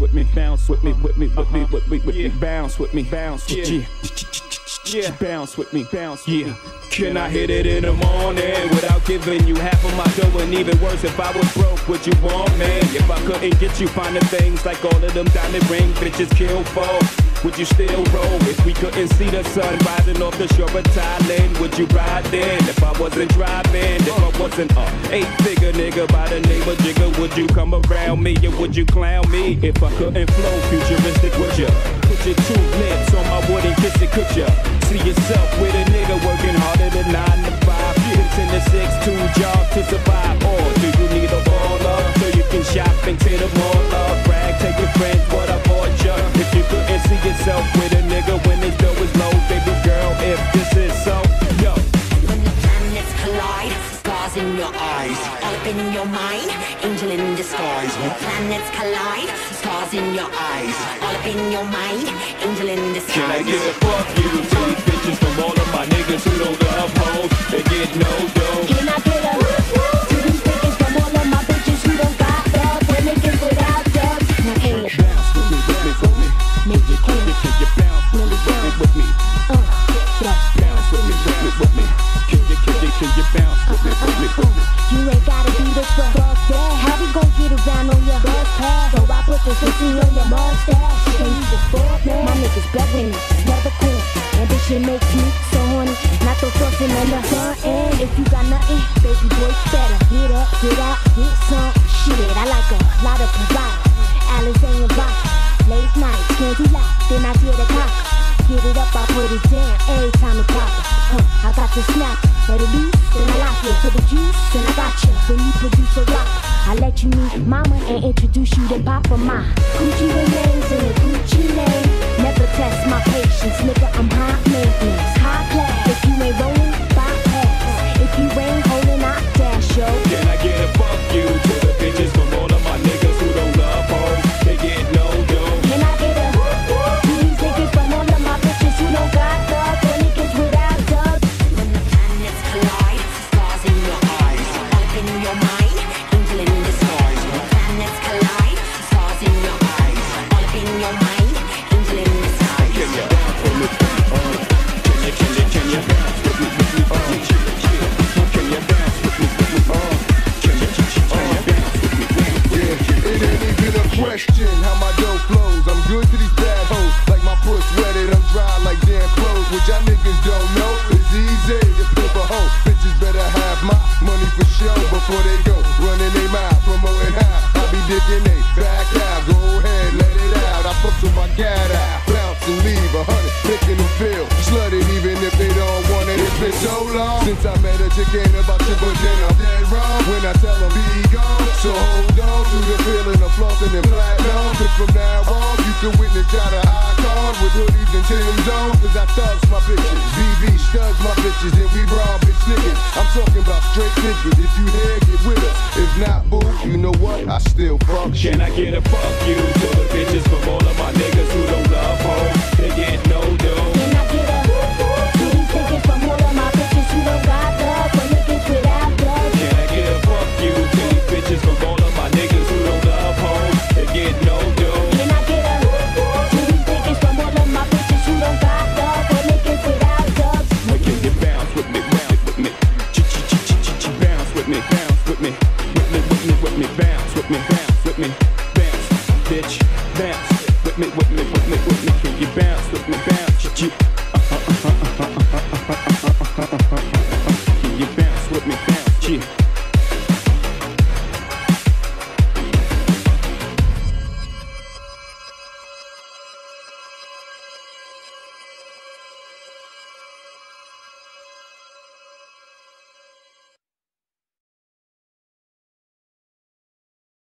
bounce with me, bounce, with me, with me, with me, uh-huh. with me, bounce with me, bounce with Yeah. me. Yeah. Bounce with me, bounce with Yeah. me. Can I hit it in the morning without giving you half of my dough? And even worse, if I was broke, would you want me? If I couldn't get you finding things like all of them diamond ring bitches kill for, would you still roll? If we couldn't see the sun rising off the shore of Thailand, would you ride then? If I wasn't driving, if I wasn't a eight-figure nigga by the name of Jigga, would you come around me or would you clown me? If I couldn't flow futuristic, would you? Put your two lips on my wood and kiss it, could you? See yourself with a nigga working in your mind, angel in disguise. When planets collide, stars in your eyes, all up in your mind, angel in disguise. Can I get a fuck you to these bitches from all of my niggas who don't love hoes? They get no dough. Can I get a to these niggas from all of my bitches who don't got love for niggas without dubs? Now can you Bounce with me, with me, with me. make it clear? Can you bounce niggas never cool. Ambition makes me so horny. Not the fucking on the front end. Eh. If you got nothing, baby boy, better get up, get out, get some shit. I like a lot of providers. Alizé and vodka. Late nights, candy light, then I get a cock. Get it up, I put it down every time it pop. Huh, I got the snap, let it loose, then I lock it. For the juice, then I got you. When you produce a rock, I let you meet mama and introduce you to papa. My Gucci remains in a Gucci name. Nigga. I'm high since I met a chick ain't about you, but then I'm dead wrong when I tell them be gone. So hold on to the feeling of flossing and platinum. Cause from now on, you can witness y'all the icon with hoodies and Timbs on. Cause I thugs my bitches, BB studs my bitches, and we raw bitch niggas. I'm talking about straight niggas. If you here, get with us. If not, boo, you know what? I still fuck. Can I get a fuck you to the bitches from all of my niggas who don't love hoes? They get me, whip me, whip me, whip me, can you bounce, whip me, bounce, you. Uh.